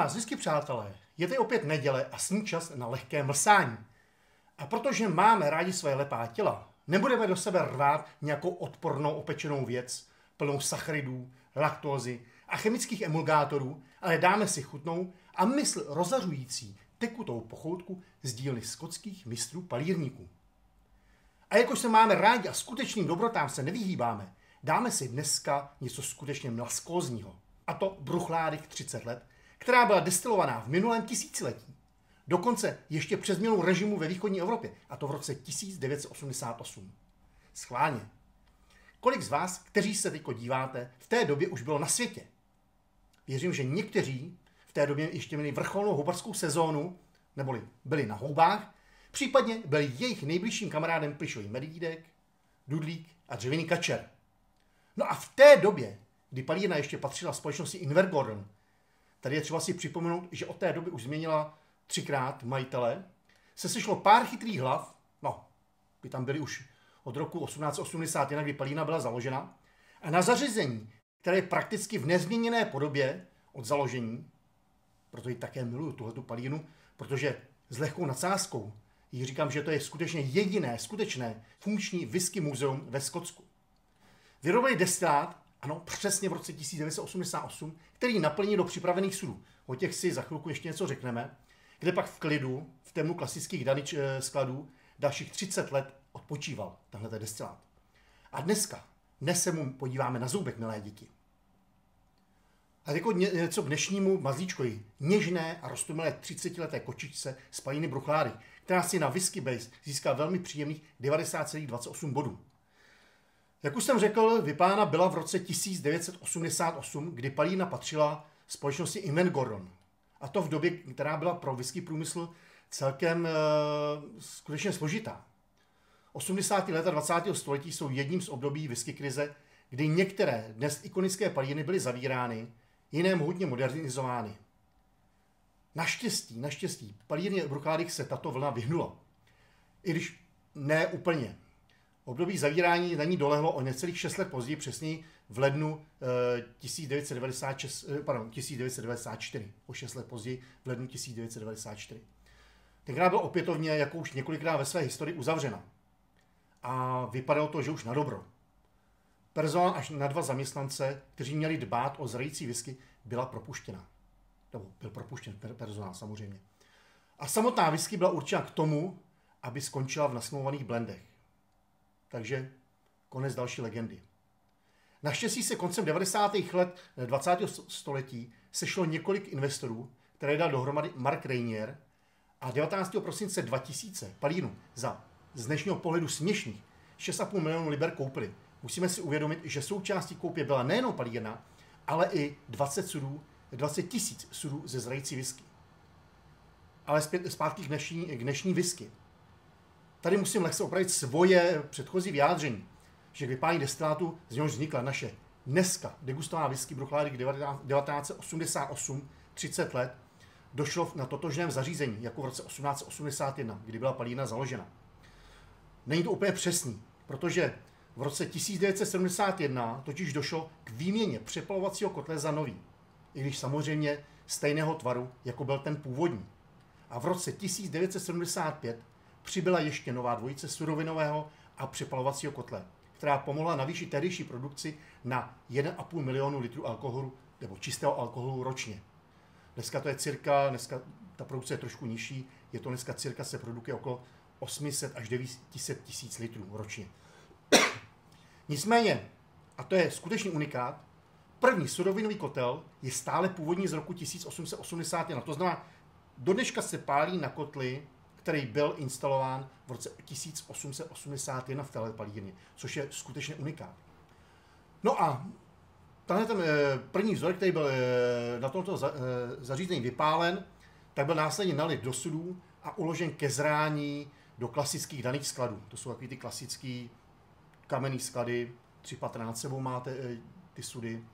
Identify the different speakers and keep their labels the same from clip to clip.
Speaker 1: Vás, vždycky přátelé. Je to opět neděle a sní čas na lehké mlsání. A protože máme rádi své lepá těla, nebudeme do sebe rvát nějakou odpornou opečenou věc, plnou sacharidů, laktózy a chemických emulgátorů, ale dáme si chutnou a mysl rozařující tekutou pochoutku z dílny skotských mistrů palírníků. A jakož se máme rádi a skutečným dobrotám se nevyhýbáme, dáme si dneska něco skutečně mlaskózního. A to bruchládek 30 let, která byla destilovaná v minulém tisíciletí. Dokonce ještě přes změnu režimu ve východní Evropě, a to v roce 1988. Schválně. Kolik z vás, kteří se teď díváte, v té době už bylo na světě? Věřím, že někteří v té době ještě měli vrcholnou houbařskou sezónu, neboli byli na houbách, případně byli jejich nejbližším kamarádem plišový medvídek, dudlík a dřevěný kačer. No a v té době, kdy palírna ještě patřila společnosti Invergordon, tady je třeba si připomenout, že od té doby už změnila třikrát majitele, se sešlo pár chytrých hlav, no, by tam byli už od roku 1881, kdy palína byla založena, a na zařízení, které je prakticky v nezměněné podobě od založení, proto ji také miluju, tuhletu palínu, protože s lehkou nadsázkou jí říkám, že to je skutečně jediné, skutečné funkční whisky muzeum ve Skotsku. Vyrobili destilát, ano, přesně v roce 1988, který naplní do připravených sudů. O těch si za chvilku ještě něco řekneme, kde pak v klidu, v tému klasických danič eh, skladů, dalších 30 let odpočíval tenhle destilát. A dneska, dnes se mu podíváme na zoubek, milé děti. A jako něco k dnešnímu mazlíčkoji, něžné a rostomilé 30-leté kočičce z paliny Bruchláry, která si na Whisky Base získá velmi příjemných 90,28 bodů. Jak už jsem řekl, vypána byla v roce 1988, kdy palína patřila společnosti Imen Gordon. A to v době, která byla pro whisky průmysl celkem e, skutečně složitá. 80. léta 20. století jsou jedním z období whisky krize, kdy některé dnes ikonické palíny byly zavírány, jiné mohutně modernizovány. Naštěstí, naštěstí, palírně Bruchádych se tato vlna vyhnula. I když ne úplně. Období zavírání na ní dolehlo o necelých 6 let později, přesněji v lednu 1996, eh, eh, pardon, 1994, o 6 let později v lednu 1994. Tenkrát byla opětovně, jako už několikrát ve své historii, uzavřena. A vypadalo to, že už na dobro. Personál až na dva zaměstnance, kteří měli dbát o zrající whisky, byla propuštěna. Nebo byl propuštěn personál samozřejmě. A samotná whisky byla určena k tomu, aby skončila v nasmouvaných blendech. Takže konec další legendy. Naštěstí se koncem 90. let 20. století sešlo několik investorů, které dal dohromady Mark Rainier a 19. prosince 2000 Palínu za z dnešního pohledu směšných 6,5 milionů liber koupili. Musíme si uvědomit, že součástí koupě byla nejenom palírna, ale i 20 sudů, 20 tisíc sudů ze zrající whisky. Ale zpět, zpátky k dnešní, k dnešní whisky. Tady musím lehce opravit svoje předchozí vyjádření, že k vypálení destilátu z něhož vznikla naše dneska degustovaná whisky Bruchlárik 1988, 30 let, došlo na totožném zařízení, jako v roce 1881, kdy byla palína založena. Není to úplně přesný, protože v roce 1971 totiž došlo k výměně přepalovacího kotle za nový, i když samozřejmě stejného tvaru, jako byl ten původní. A v roce 1975 přibyla ještě nová dvojice surovinového a přepalovacího kotle, která pomohla navýšit tehdejší produkci na 1,5 milionu litrů alkoholu nebo čistého alkoholu ročně. Dneska to je cirka, dneska ta produkce je trošku nižší, je to dneska cirka se produkuje okolo 800 až 900 tisíc litrů ročně. Nicméně, a to je skutečný unikát, první surovinový kotel je stále původní z roku 1881. To znamená, do dneška se pálí na kotli, který byl instalován v roce 1881 v téhle palírně, což je skutečně unikát. No a tenhle ten eh, první vzorek, který byl eh, na tomto eh, zařízení vypálen, tak byl následně nalit do sudů a uložen ke zrání do klasických daných skladů. To jsou takový ty klasický kamenný sklady, tři patra nad sebou máte ty sudy,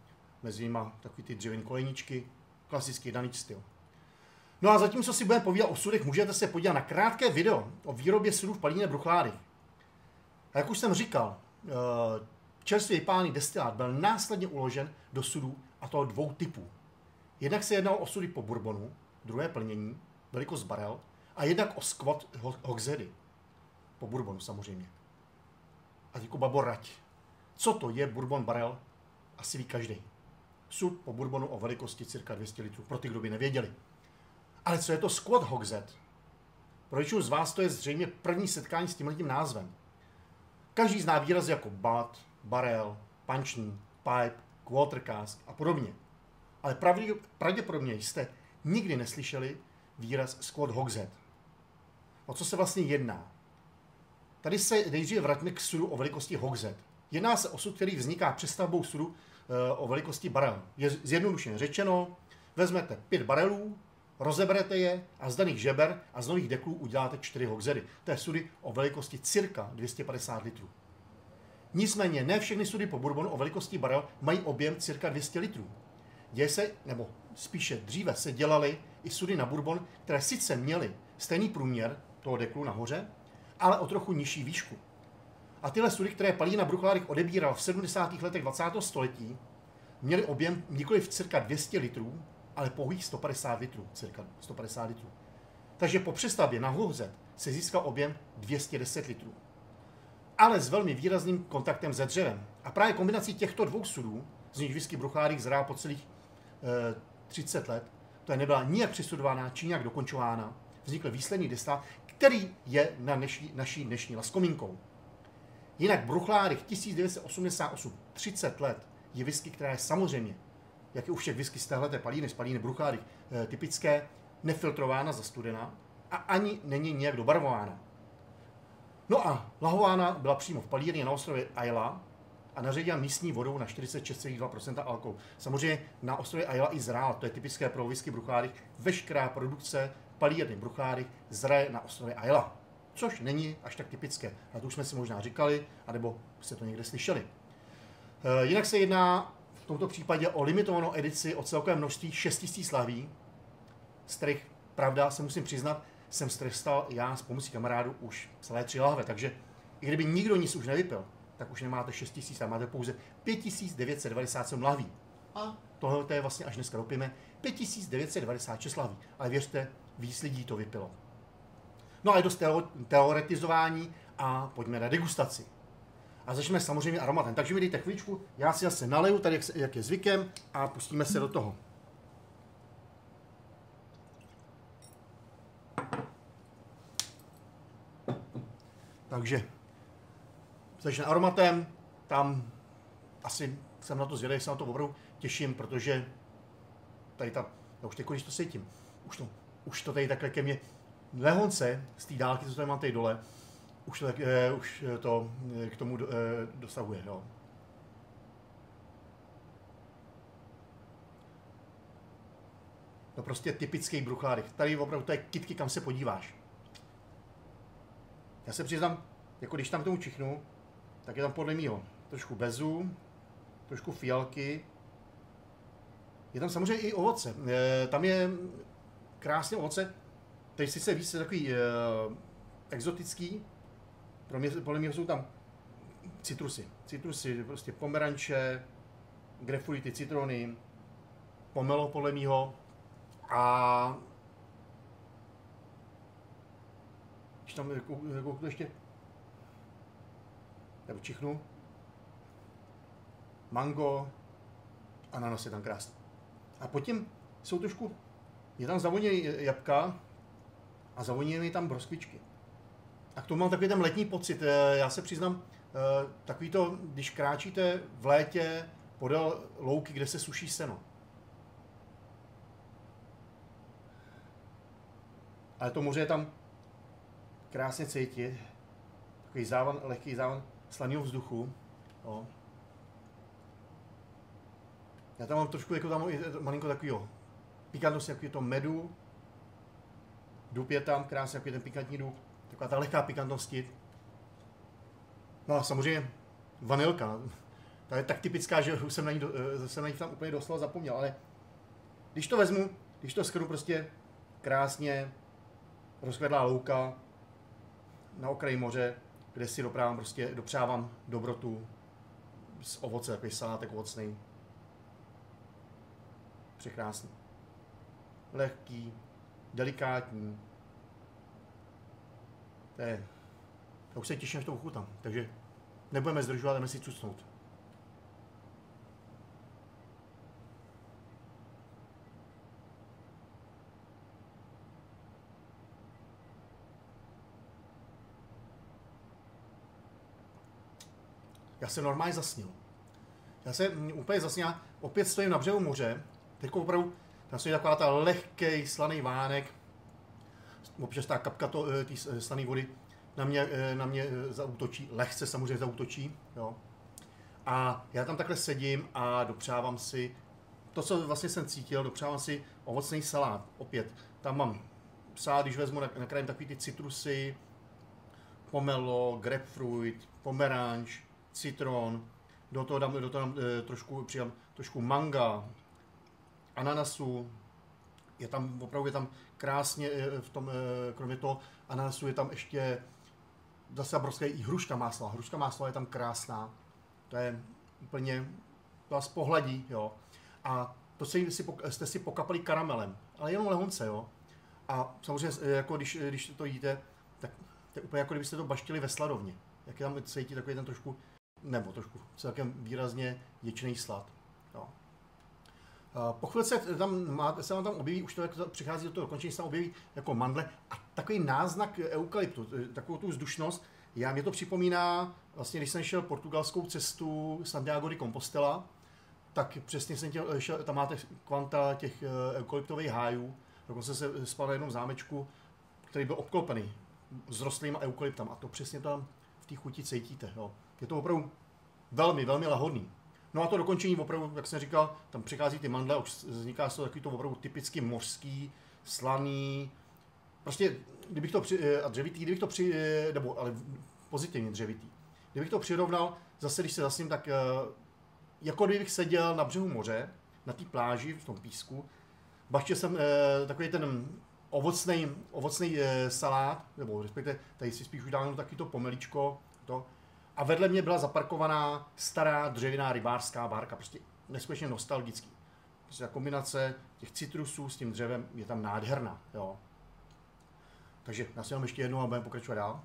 Speaker 1: mezi nimi takový ty dřevěné kolejničky, klasický daný styl. No a zatímco si budeme povídat o sudech, můžete se podívat na krátké video o výrobě sudů v palíně Bruchláry. A jak už jsem říkal, e, čerstvě vypálený destilát byl následně uložen do sudů a to dvou typů. Jednak se jednalo o sudy po bourbonu, druhé plnění, velikost barel, a jednak o squat hogsheady. Po bourbonu samozřejmě. A jako baborať. Co to je bourbon barel? Asi ví každý. Sud po bourbonu o velikosti cirka 200 litrů, pro ty, kdo by nevěděli. Ale co je to squat hogshead? Pro většinu z vás to je zřejmě první setkání s tímhle názvem. Každý zná výrazy jako bat, barel, panční, pipe, quarter cask a podobně. Ale pravděpodobně jste nikdy neslyšeli výraz squat hogshead. O co se vlastně jedná? Tady se nejdříve vraťme k sudu o velikosti hogshead. Jedná se o sud, který vzniká přestavbou sudu e, o velikosti barel. Je zjednodušeně řečeno, vezmete pět barelů, rozeberete je a z daných žeber a z nových deklů uděláte čtyři hogsheady. To je sudy o velikosti cirka 250 litrů. Nicméně ne všechny sudy po bourbonu o velikosti barel mají objem cirka 200 litrů. Děje se, nebo spíše dříve se dělaly i sudy na bourbon, které sice měly stejný průměr toho deklu nahoře, ale o trochu nižší výšku. A tyhle sudy, které Palína Bruchlárek odebíral v 70. letech 20. století, měly objem nikoli v cirka 200 litrů, ale pouhých 150 litrů, cirka 150 litrů. Takže po přestavbě na hohzet se získal objem 210 litrů. Ale s velmi výrazným kontaktem se dřevem. A právě kombinací těchto dvou sudů, z nich whisky Bruchlárek zrál po celých e, 30 let, to je nebyla nijak přestudována či nijak dokončována, vznikl výsledný destilát, který je na dnešní, naší dnešní laskomínkou. Jinak Bruchlárich 1988, 30 let, je whisky, která je samozřejmě, jak je u všech whisky z téhleté palíny, z palíny Bruchlárich, eh, typické, nefiltrována, zastudená a ani není nějak dobarvována. No a lahována byla přímo v palírně na ostrově Ayla a naředila místní vodou na 46,2% alkoholu. Samozřejmě na ostrově Ayla i zrál, to je typické pro whisky Bruchlárich, veškerá produkce palírny Brucháry zraje na ostrově Ayla. Což není až tak typické. A to už jsme si možná říkali, anebo jste to někde slyšeli. E, jinak se jedná v tomto případě o limitovanou edici o celkové množství 6000 slaví, z kterých, pravda, se musím přiznat, jsem strestal já s pomocí kamarádů už celé tři lahve, takže i kdyby nikdo nic už nevypil, tak už nemáte 6000, ale máte pouze 5997 lahví. A tohle je vlastně až dneska dopijeme 5996 lahví. Ale věřte, víc lidí to vypilo. No a je dost teoretizování a pojďme na degustaci. A začneme samozřejmě aromatem. Takže mi dejte chvíličku, já si zase naleju, tady jak je zvykem, a pustíme se do toho. Takže začne aromatem, tam asi jsem na to zvědavý, se na to opravdu těším, protože tady ta, já už teď, když to cítím, už to už to tady takhle ke mně lehonce z té dálky, co tady mám tady dole, už to, tak, eh, už to eh, k tomu eh, dosahuje. Jo. No prostě typický bruchárek. Tady opravdu to je kitky, kam se podíváš. Já se přiznám, jako když tam tomu čichnu, tak je tam podle mého trošku bezu, trošku fialky, je tam samozřejmě i ovoce. E, tam je krásně ovoce. Teď sice víc takový uh, exotický, pro mě, podle mě jsou tam citrusy. Citrusy, prostě pomeranče, grapefruity, citrony, pomelo podle mýho a když tam jako, jako to ještě nebo čichnu, mango, ananas je tam krásný. A potom jsou trošku je tam zavonějí jabka a zavonějí mi tam broskvičky. A k tomu mám takový ten letní pocit. Eh, já se přiznám, eh, takový to, když kráčíte v létě podél louky, kde se suší seno. Ale to moře je tam krásně cítit. Takový závan, lehký závan slaného vzduchu. O. Já tam mám trošku jako tam malinko takového pikantnost jako je to medu, dub je tam, krásně je ten pikantní dub, taková ta lehká pikantnosti. No a samozřejmě vanilka, ta je tak typická, že jsem na ní, eh, jsem na ní tam úplně doslova zapomněl, ale když to vezmu, když to skrnu prostě krásně rozkvedlá louka na okraji moře, kde si doprávám prostě, dopřávám dobrotu z ovoce, takový salátek ovocný. Překrásný. lehký, delikátní. Je, já už se těším, až to ochutám. Takže nebudeme zdržovat, jdeme si cucnout. Já jsem normálně zasnil. Já se úplně zasnil, opět stojím na břehu moře, teď opravdu, tam stojí taková ta lehký slaný vánek, občas ta kapka to, eh, té eh, slané vody na mě, eh, na mě zautočí, lehce samozřejmě zautočí, jo. A já tam takhle sedím a dopřávám si to, co vlastně jsem cítil, dopřávám si ovocný salát. Opět, tam mám psát, když vezmu na, na krajem takový ty citrusy, pomelo, grapefruit, pomeranč, citron, do toho dám, do toho dám e, trošku, přidám trošku manga, ananasu, je tam, opravdu je tam krásně e, v tom, e, kromě toho ananasu je tam ještě zase obrovské i hruška másla. Hruška másla je tam krásná. To je úplně, vás pohledí, jo. A to si, si, jste si pokapali karamelem, ale jenom lehonce, jo. A samozřejmě, jako když, když to jíte, tak to je úplně jako kdybyste to baštili ve sladovně. Jak tam cítí takový ten trošku nebo trošku celkem výrazně ječný slad. Jo. Po chvilce tam má, se tam objeví, už to jak přichází do toho dokončení, se tam objeví jako mandle a takový náznak eukalyptu, takovou tu vzdušnost. Já, mě to připomíná, vlastně když jsem šel portugalskou cestu Santiago de Compostela, tak přesně jsem těl, šel, tam máte kvanta těch eh, eukalyptových hájů, dokonce se spal na jednom zámečku, který byl obklopený rostlými eukalyptama a to přesně tam v té chuti cítíte. Jo. Je to opravdu velmi, velmi lahodný. No a to dokončení opravdu, jak jsem říkal, tam přichází ty mandle, už vzniká to takový to opravdu typicky mořský, slaný, prostě, kdybych to při, eh, a dřevitý, kdybych to při, eh, nebo ale pozitivně dřevitý, kdybych to přirovnal, zase když se zasním, tak eh, jako kdybych seděl na břehu moře, na té pláži, v tom písku, baště jsem takový ten ovocný, ovocný salát, nebo respektive tady si spíš už dám taky to pomeličko, to, a vedle mě byla zaparkovaná stará dřevěná rybářská bárka, prostě neskutečně nostalgický. Prostě ta kombinace těch citrusů s tím dřevem je tam nádherná, jo. Takže já si ještě jednou a budeme pokračovat dál.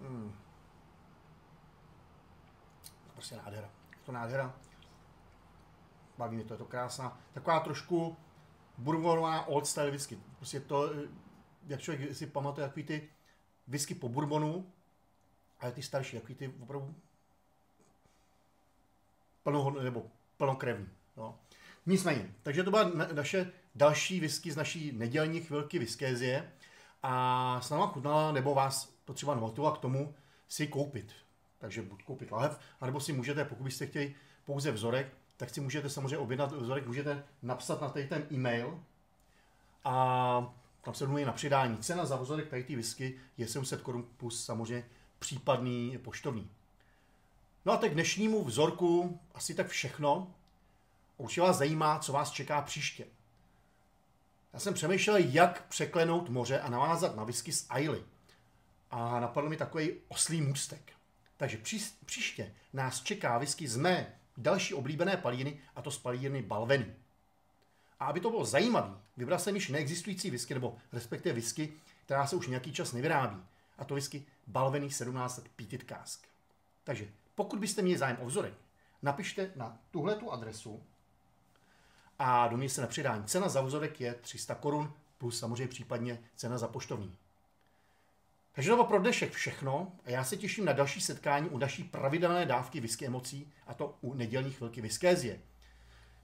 Speaker 1: Hmm. Prostě nádhera. To nádhera. Baví mě to, je to krásná. Taková trošku bourbonovaná old style whisky. Prostě to, jak člověk si pamatuje, jaký ty whisky po bourbonu, ale ty starší, jaký ty opravdu plno, nebo plnokrevní. No. Nicméně, takže to byla naše další whisky z naší nedělní chvilky viskézie a s náma chutnala, nebo vás to třeba motivovat k tomu si koupit. Takže buď koupit lahev, anebo si můžete, pokud byste chtěli pouze vzorek, tak si můžete samozřejmě objednat vzorek, můžete napsat na ten e-mail a tam se domluví na přidání. Cena za vozorek tady ty whisky je 700 korun plus samozřejmě případný poštovní. No a teď k dnešnímu vzorku asi tak všechno. Určitě vás zajímá, co vás čeká příště. Já jsem přemýšlel, jak překlenout moře a navázat na whisky z Aily. A napadl mi takový oslý můstek. Takže pří, příště nás čeká whisky z mé další oblíbené palíny, a to z palíny Balveny. A aby to bylo zajímavé, vybral jsem již neexistující whisky, nebo respektive whisky, která se už nějaký čas nevyrábí. A to whisky Balvený 17 Peated Cask. Takže pokud byste měli zájem o vzorek, napište na tuhle tu adresu a do mě se na přidání. Cena za vzorek je 300 korun plus samozřejmě případně cena za poštovní. Takže to bylo pro dnešek všechno a já se těším na další setkání u naší pravidelné dávky whisky emocí a to u nedělních chvilky viskézie.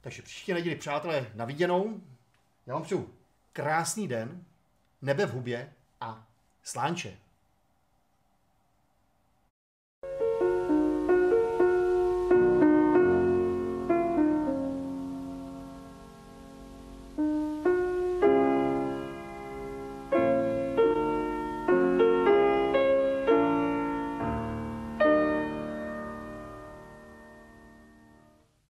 Speaker 1: Takže příští neděli, přátelé, na viděnou. Já vám přeju krásný den, nebe v hubě a slánče.